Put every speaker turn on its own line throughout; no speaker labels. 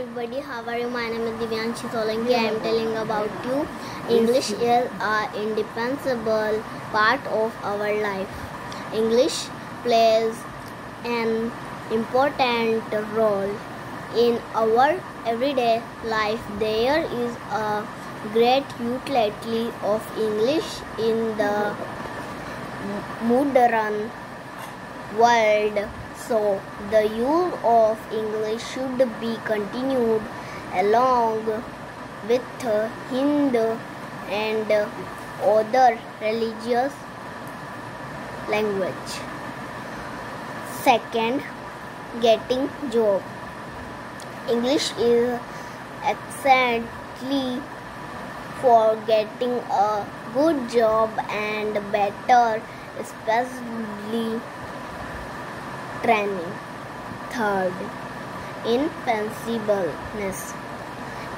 everybody, how are you? My name is Divyanshi Solanki. I am telling about you. English is an indispensable part of our life. English plays an important role in our everyday life. There is a great utility of English in the modern world. So, the use of English should be continued along with Hindu and other religious language. Second, getting job. English is excellently for getting a good job and better, especially training. Third, impensibleness.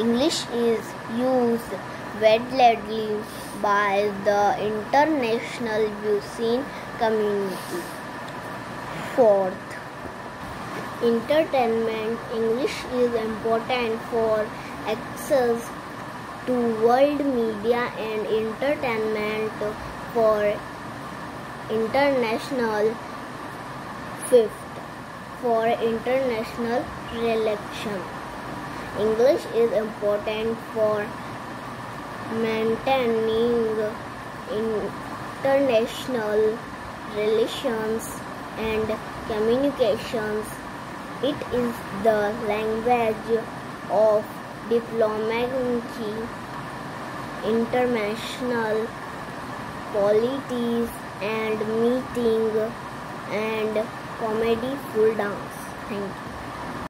English is used widely by the international Busin community. Fourth, entertainment. English is important for access to world media and entertainment for international fifth for international relation english is important for maintaining international relations and communications. It is the language of diplomacy international polities and meeting and comedy full dance. Thank you